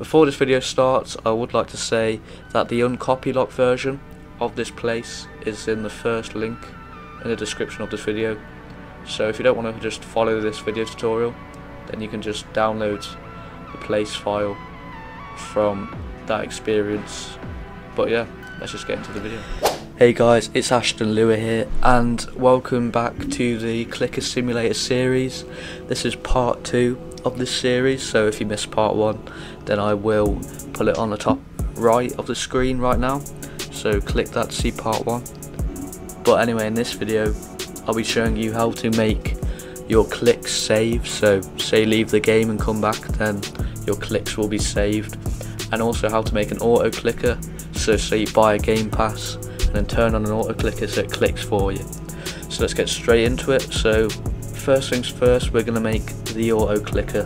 Before this video starts, I would like to say that the uncopylock version of this place is in the first link in the description of this video. So if you don't want to just follow this video tutorial, then you can just download the place file from that experience. But yeah, let's just get into the video. Hey guys, it's Ashton Lua here, and welcome back to the Clicker Simulator series. This is part two of this series, so if you missed part one, then I will put it on the top right of the screen right now. So click that to see part one. But anyway, in this video, I'll be showing you how to make your clicks save. So say leave the game and come back, then your clicks will be saved. And also how to make an auto clicker. So say you buy a game pass and then turn on an auto clicker so it clicks for you. So let's get straight into it. So first things first, we're going to make the auto clicker.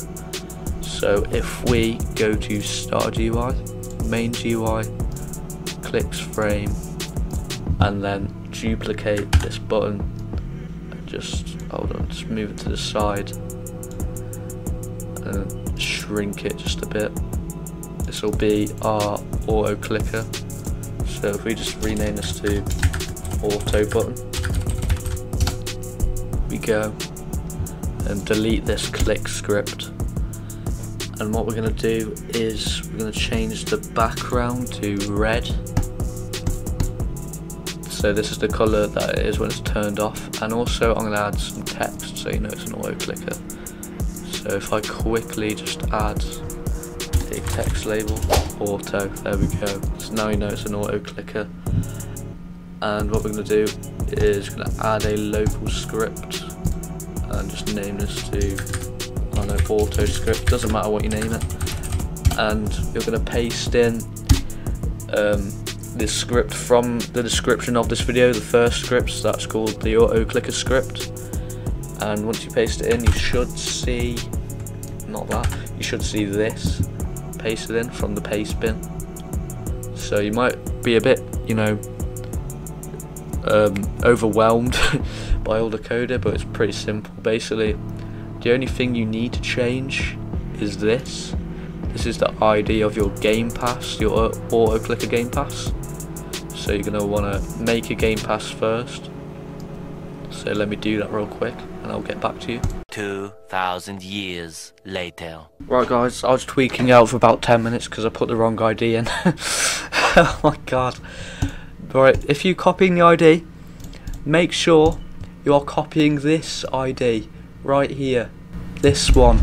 So if we go to start GUI, main GUI, clicks frame, and then duplicate this button, just hold on, just move it to the side, and shrink it just a bit. This will be our auto clicker. So if we just rename this to auto button, we go and delete this click script. And what we're going to do is we're going to change the background to red. So this is the colour that it is when it's turned off. And also I'm going to add some text so you know it's an auto clicker. So if I quickly just add a text label, auto, there we go. So now you know it's an auto clicker. And what we're going to do is going to add a local script and just name this to don't know auto script doesn't matter what you name it. And you're going to paste in um, this script from the description of this video the first script that's called the auto clicker script. And once you paste it in you should see not that you should see this pasted in from the Pastebin. So you might be a bit you know um, overwhelmed by all the code but it's pretty simple. Basically the only thing you need to change is this this is the ID of your game pass your auto clicker game pass so you're going to want to make a game pass first so let me do that real quick and I'll get back to you 2,000 years later. Right guys, I was tweaking out for about 10 minutes because I put the wrong ID in. oh my god. Right, if you're copying the ID, make sure you are copying this ID right here. This one.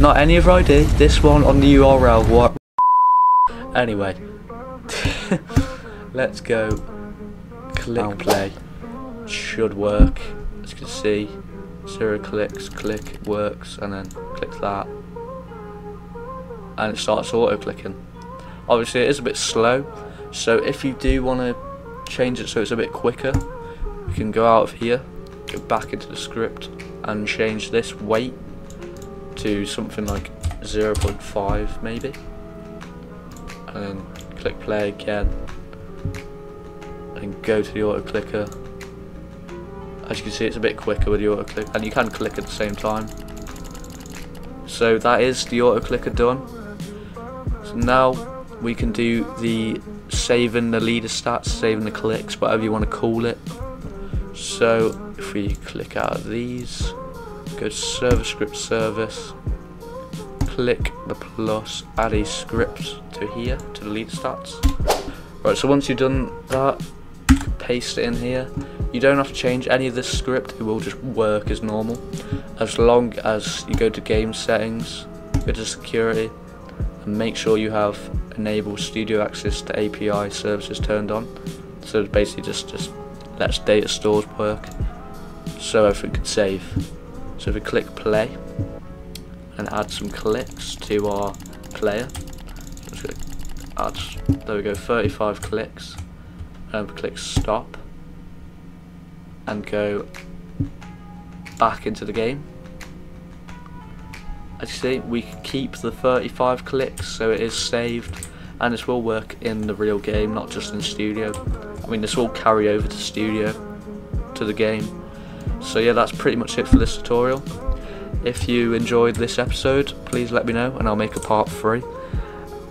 Not any other ID, this one on the URL. What? Anyway. Let's go. Click play. Should work. As you can see, zero clicks, click works, and then click that. And it starts auto clicking. Obviously, it is a bit slow, so if you do want to change it so it's a bit quicker, you can go out of here, go back into the script, and change this wait to something like 0.5 maybe. And then click play again, and go to the auto clicker. As you can see, it's a bit quicker with the auto click, and you can click at the same time. So that is the auto clicker done. So now we can do the saving the leader stats, saving the clicks, whatever you want to call it. So if we click out of these, go to server script service, click the plus, add a script to here to delete stats. Right, so once you've done that, paste it in here. You don't have to change any of this script, it will just work as normal. As long as you go to game settings, go to security, and make sure you have enable studio access to API services turned on. So basically just, just lets data stores work so everything can save. So if we click play and add some clicks to our player, add, there we go, 35 clicks, and click stop and go back into the game. As you see, we keep the 35 clicks so it is saved and this will work in the real game, not just in studio. I mean, this will carry over to studio, to the game. So yeah, that's pretty much it for this tutorial. If you enjoyed this episode, please let me know and I'll make a part 3.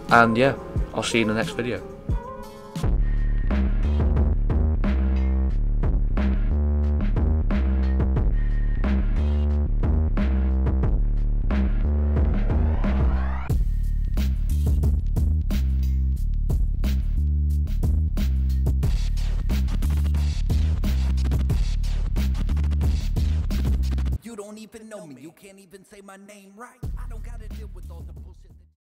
And yeah, I'll see you in the next video. Even know me, you can't even say my name right.